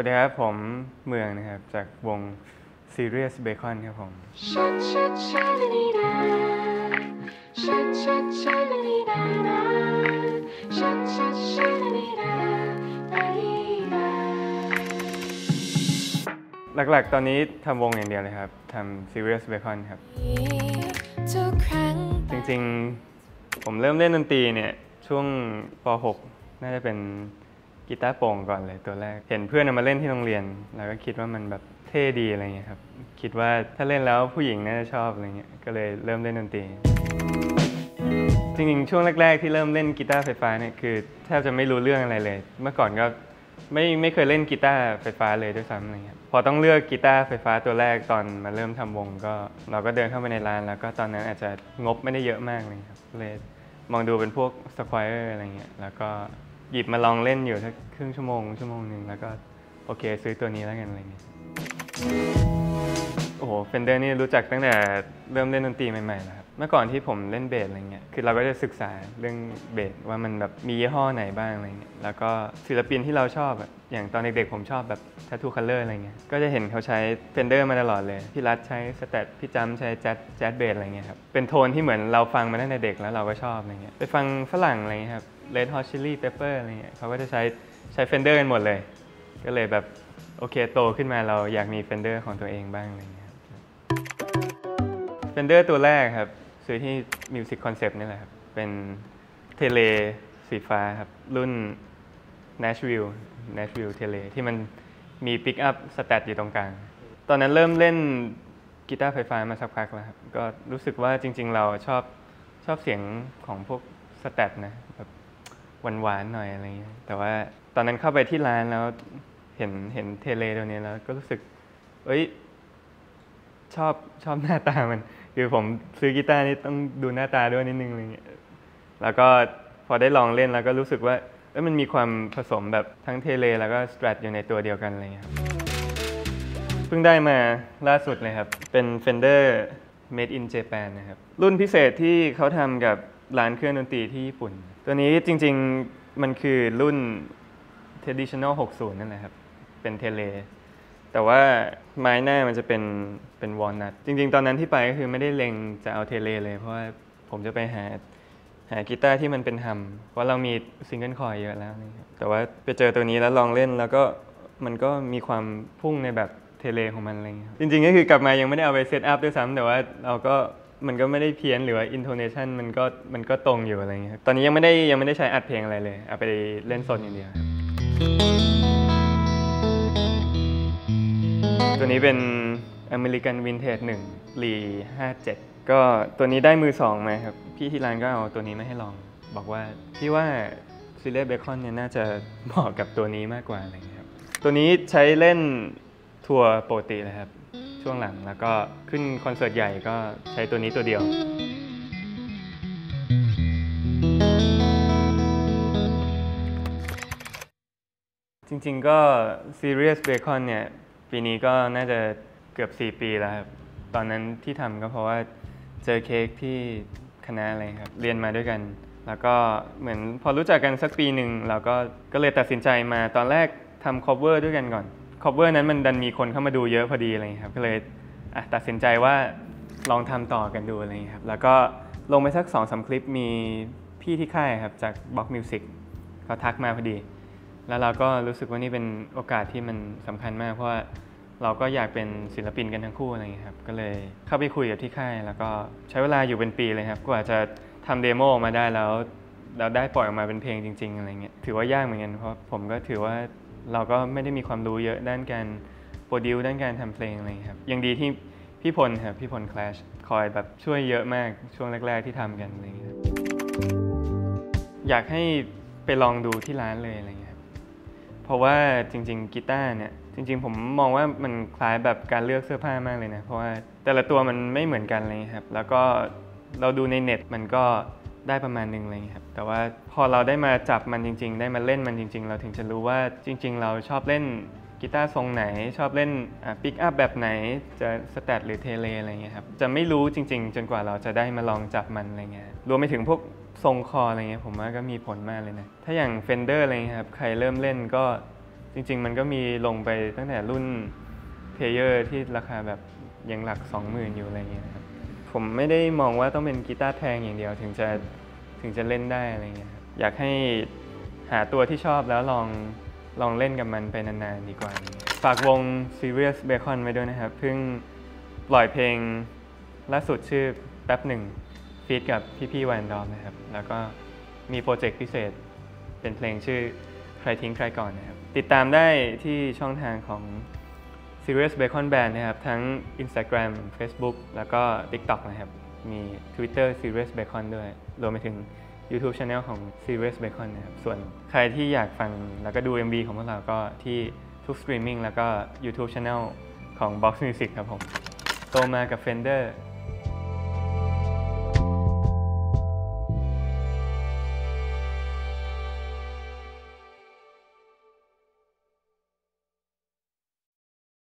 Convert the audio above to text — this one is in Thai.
วัสดีครับ ผมเมืองนะครับ จากวง Serious Bacon ครับผม หลักๆ ตอนนี้ทำวงอย่างเดียวเลยครับทำ Serious Bacon ครับ จริงๆ ผมเริ่มเล่นดนตรีเนี่ย ช่วงป .6 น่าจะเป็น กีตาร์โปร่งก่อนเลยตัวแรก เห็นเพื่อนเอามาเล่นที่โรงเรียน แล้วก็คิดว่ามันแบบเท่ดีอะไรเงี้ยครับ คิดว่าถ้าเล่นแล้วผู้หญิงน่าจะชอบอะไรเงี้ย ก็เลยเริ่มเล่นดนตรี จริงๆ ช่วงแรก ๆ ที่เริ่มเล่นกีตาร์ไฟฟ้าเนี่ยคือแทบจะไม่รู้เรื่องอะไรเลย เมื่อก่อนก็ไม่ไม่เคยเล่นกีตาร์ไฟฟ้าเลยด้วยซ้ำอะไรเงี้ยพอต้องเลือกกีตาร์ไฟฟ้าตัวแรกตอนมาเริ่มทำวง ก็เราก็เดินเข้าไปในร้าน แล้วก็ตอนนั้นอาจจะงบไม่ได้เยอะมากเลยครับเลยมองดูเป็นพวกสควอเ r อะไรเงี้ยแล้วก็ หยิบมาลองเล่นอยู่สักครึ่งชั่วโมงชั่วโมงหนึ่งแล้วก็โอเคซื้อตัวนี้แล้วกันอะไรเงี้ยโอ้โห Fender นี่รู้จักตั้งแต่เริ่มเล่นดนตรีใหม่ๆแล้วครับเมื่อก่อนที่ผมเล่นเบสอะไรเงี้ยคือเราก็จะศึกษาเรื่องเบสว่ามันแบบมียี่ห้อไหนบ้างอะไรเงี้ยแล้วก็ศิลปินที่เราชอบอะอย่างตอนเด็กๆผมชอบแบบ Tattoo Color อะไรเงี้ยก็จะเห็นเขาใช้Fender มาตลอดเลยพี่รัฐใช้ Strat พี่จั๊มใช้ Jazz Jazz Bass อะไรเงี้ยครับเป็นโทนที่เหมือนเราฟังมาตั้งแต่เด็กแล้วเราก็ชอบอะไรเงี้ยไปฟังฝรั่งอะไรเงี้ยครับ Red Hot Chili Pepper อะไรเงี้ยเขาก็จะใช้ใช้ Fender กันหมดเลย ก็เลยแบบโอเคโตขึ้นมาเราอยากมี Fender ของตัวเองบ้างอะไรเงี้ย Fender ตัวแรกครับ ซื้อที่ Music Concept นี่แหละครับ เป็น Tele สีฟ้าครับ รุ่น Nashville Nashville Tele ที่มันมี pickup Strat อยู่ตรงกลาง ตอนนั้นเริ่มเล่นกีตาร์ไฟฟ้ามาสักพักแล้วครับ ก็รู้สึกว่าจริง ๆ เราชอบชอบเสียงของพวก Strat นะแบบ หวานๆหน่อยอะไรเงี้ยแต่ว่าตอนนั้นเข้าไปที่ร้านแล้วเห็นเห็น Tele ตัวนี้แล้วก็รู้สึก เอ้ย ชอบชอบหน้าตามัน คือผมซื้อกีตาร์นี่ต้องดูหน้าตาด้วยนิดนึงอะไรเงี้ยแล้วก็พอได้ลองเล่นแล้วก็รู้สึกว่าเอ้ยมันมีความผสมแบบทั้งเทเลแล้วก็สตรัทอยู่ในตัวเดียวกันอะไรเงี้ยครับเพิ่งได้มาล่าสุดเลยครับ เป็น Fender Made in Japan นะครับ รุ่นพิเศษที่เขาทำกับร้านเครื่องดนตรีที่ญี่ปุ่น ตัวนี้จริงๆมันคือรุ่น Traditional 60 นั่นแหละครับ เป็นเทเล แต่ว่าไม้หน้ามันจะเป็นเป็นวอลนัทจริง ๆ ตอนนั้นที่ไปก็คือไม่ได้เล็งจะเอา Tele เลย เพราะว่าผมจะไปหาหากีตาร์ที่มันเป็น hum เพราะเรามี single coil เยอะแล้วนี่ครับแต่ว่าไปเจอตัวนี้แล้วลองเล่นแล้วก็มันก็มีความพุ่งในแบบ Tele ของมันอะไรเงี้ยครับจริงๆก็คือกลับมายังไม่ได้เอาไป setup ด้วยซ้ำแต่ว่าเราก็ มันก็ไม่ได้เพี้ยนหรือว่า intonation มันก็มันก็ตรงอยู่อะไรเงี้ยครับตอนนี้ยังไม่ได้ยังไม่ได้ใช้อัดเพลงอะไรเลย เอาไปเล่นสดอย่างเดียวครับตัวนี้เป็น American Vintage 1รี57ก็ตัวนี้ได้มือสองมาครับ พี่ที่ร้านก็เอาตัวนี้มาให้ลอง บอกว่าพี่ว่า Serious Bacon เนี่ยน่าจะเหมาะกับตัวนี้มากกว่าอะไรเงี้ยครับตัวนี้ใช้เล่นทัวร์ปกติเลยครับ ช่วงหลัง แล้วก็ขึ้นคอนเสิร์ตใหญ่ก็ใช้ตัวนี้ตัวเดียว จริงๆก็ Serious Bacon เนี่ย ปีนี้ก็น่าจะเกือบ 4 ปีแล้วครับ ตอนนั้นที่ทำก็เพราะว่าเจอเค้กที่คณะอะไรครับ เรียนมาด้วยกัน แล้วก็เหมือนพอรู้จักกันสักปีหนึ่งเราก็ก็เลยตัดสินใจมาตอนแรกทำ cover ด้วยกันก่อน cover นั้นมันดันมีคนเข้ามาดูเยอะพอดีอะไรเงี้ยครับก็เลยตัดสินใจว่าลองทำต่อกันดูอะไรเงี้ยครับแล้วก็ลงไปสัก2องสาคลิปมีพี่ที่ค่ายครับจาก Box Music เขาทักมาพอดี แล้วเราก็รู้สึกว่านี่เป็นโอกาสที่มันสำคัญมาก เพราะว่าเราก็อยากเป็นศิลปินกันทั้งคู่อะไรเงี้ยครับก็เลยเข้าไปคุยกับที่ค่าย แล้วก็ใช้เวลาอยู่เป็นปีเลยครับกว่าจะทำเดโมออกมาได้แล้วแล้วได้ปล่อยออกมาเป็นเพลงจริง ๆอะไรเงี้ยถือว่ายากเหมือนกันเพราะผมก็ถือว่า เราก็ไม่ได้มีความรู้เยอะด้านการโปรดิวด้านการทำเพลงอะไรครับยังดีที่พี่พลครับพี่พลคลาชคอยแบบช่วยเยอะมากช่วงแรก ๆที่ทำกันอะไรอย่างเงี้ยครับอยากให้ไปลองดูที่ร้านเลยอะไรอย่างเงี้ยเพราะว่าจริง ๆกีตาร์เนี่ยจริง ๆ ผมมองว่ามันคล้ายแบบการเลือกเสื้อผ้ามากเลยนะเพราะว่าแต่ละตัวมันไม่เหมือนกันเลยครับแล้วก็เราดูในเน็ตมันก็ ได้ประมาณหนึงเลยครับแต่ว่าพอเราได้มาจับมันจริง ๆ ได้มาเล่นมันจริง ๆ เราถึงจะรู้ว่าจริง ๆ เราชอบเล่นกีตาร์ทรงไหนชอบเล่นปิกอัพแบบไหนจะ Strat หรือ Tele อะไรเงี้ยครับจะไม่รู้จริง ๆ จนกว่าเราจะได้มาลองจับมันอะไรเงี้ยรวมไปถึงพวกทรงคออะไรเงี้ยผมว่าก็มีผลมากเลยนะ ถ้าอย่าง Fender อะไรเงี้ยครับใครเริ่มเล่นก็จริง ๆ มันก็มีลงไปตั้งแต่รุ่น Player ที่ราคาแบบยังหลัก 20,000 อยู่อะไรเงี้ย ผมไม่ได้มองว่าต้องเป็นกีตาร์แพงอย่างเดียว ถึงจะถึงจะเล่นได้อะไรเงี้ยครับอยากให้หาตัวที่ชอบแล้วลองลองเล่นกับมันไปนานๆดีกว่า ฝากวง Serious Bacon ไว้ด้วยนะครับ เพิ่งปล่อยเพลงล่าสุดชื่อแป๊บหนึ่งฟีดกับพี่ๆวันดอมนะครับ แล้วก็มีโปรเจกต์พิเศษเป็นเพลงชื่อใครทิ้งใครก่อนนะครับ ติดตามได้ที่ช่องทางของ Serious Bacon Band นะครับทั้ง Instagram Facebook แล้วก็ TikTok นะครับ มี Twitter Serious Bacon ด้วย รวมไปถึง YouTube Channel ของ Serious Bacon นะครับ ส่วนใครที่อยากฟังแล้วก็ดู MV ของพวกเราก็ที่ทุกสตรีมมิ่งแล้วก็ YouTube Channel ของ Box Music ครับผม โตมากับ Fender